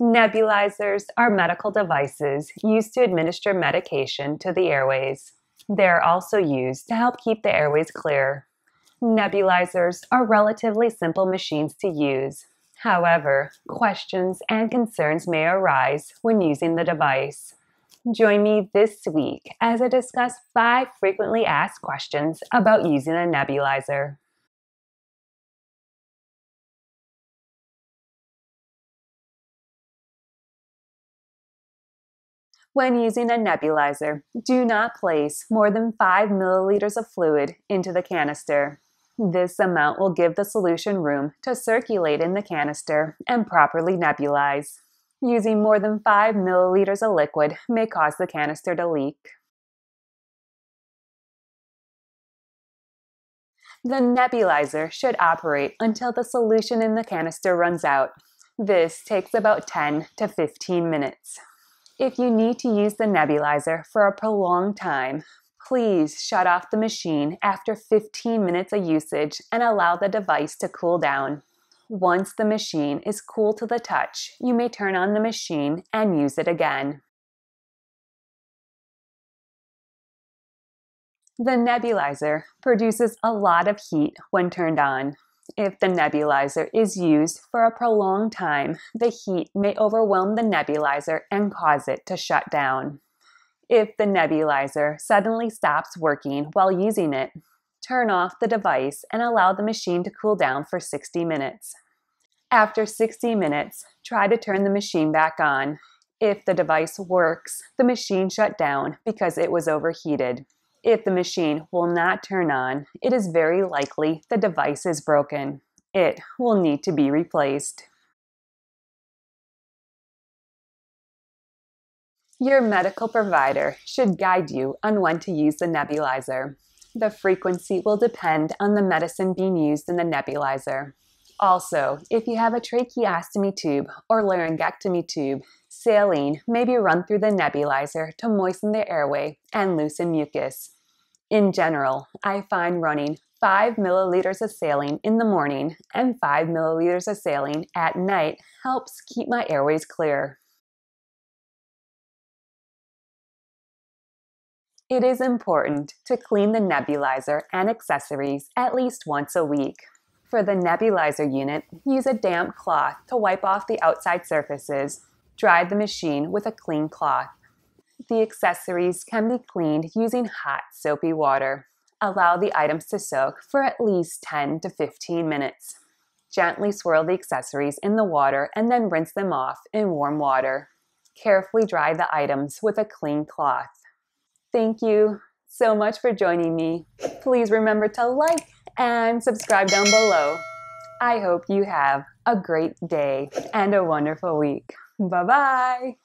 Nebulizers are medical devices used to administer medication to the airways. They are also used to help keep the airways clear. Nebulizers are relatively simple machines to use. However, questions and concerns may arise when using the device. Join me this week as I discuss five frequently asked questions about using a nebulizer. When using a nebulizer, do not place more than 5 milliliters of fluid into the canister. This amount will give the solution room to circulate in the canister and properly nebulize. Using more than 5 milliliters of liquid may cause the canister to leak. The nebulizer should operate until the solution in the canister runs out. This takes about 10 to 15 minutes. If you need to use the nebulizer for a prolonged time, please shut off the machine after 15 minutes of usage and allow the device to cool down. Once the machine is cool to the touch, you may turn on the machine and use it again. The nebulizer produces a lot of heat when turned on. If the nebulizer is used for a prolonged time, the heat may overwhelm the nebulizer and cause it to shut down. If the nebulizer suddenly stops working while using it, turn off the device and allow the machine to cool down for 60 minutes. After 60 minutes, try to turn the machine back on. If the device works, the machine shut down because it was overheated. If the machine will not turn on, it is very likely the device is broken. It will need to be replaced. Your medical provider should guide you on when to use the nebulizer. The frequency will depend on the medicine being used in the nebulizer. Also, if you have a tracheostomy tube or laryngectomy tube, saline may be run through the nebulizer to moisten the airway and loosen mucus. In general, I find running 5 milliliters of saline in the morning and 5 milliliters of saline at night helps keep my airways clear. It is important to clean the nebulizer and accessories at least once a week. For the nebulizer unit, use a damp cloth to wipe off the outside surfaces. Dry the machine with a clean cloth. The accessories can be cleaned using hot, soapy water. Allow the items to soak for at least 10 to 15 minutes. Gently swirl the accessories in the water and then rinse them off in warm water. Carefully dry the items with a clean cloth. Thank you so much for joining me. Please remember to like and subscribe down below. I hope you have a great day and a wonderful week. Bye bye.